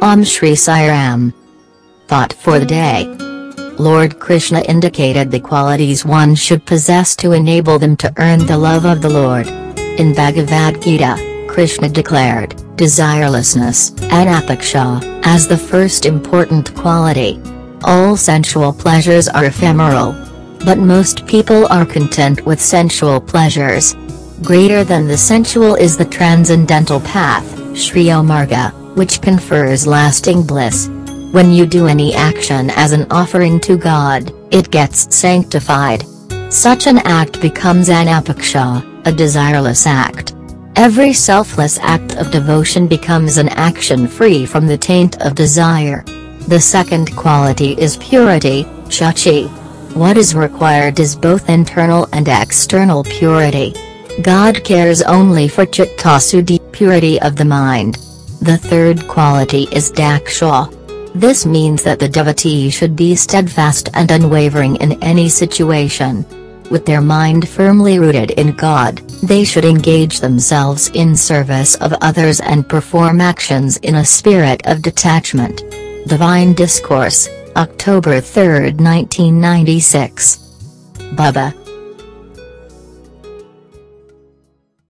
Om Shri Sairam. Thought for the day. Lord Krishna indicated the qualities one should possess to enable them to earn the love of the Lord. In Bhagavad Gita, Krishna declared, desirelessness, anapeksha, as the first important quality. All sensual pleasures are ephemeral. But most people are content with sensual pleasures. Greater than the sensual is the transcendental path, Shreyo Marga, which confers lasting bliss. When you do any action as an offering to God, it gets sanctified. Such an act becomes anapeksha, a desireless act. Every selfless act of devotion becomes an action free from the taint of desire. The second quality is purity, shuchi. What is required is both internal and external purity. God cares only for chittashuddhi, purity of the mind. The third quality is daksha. This means that the devotee should be steadfast and unwavering in any situation. With their mind firmly rooted in God, they should engage themselves in service of others and perform actions in a spirit of detachment. Divine Discourse, October 3, 1996. Baba.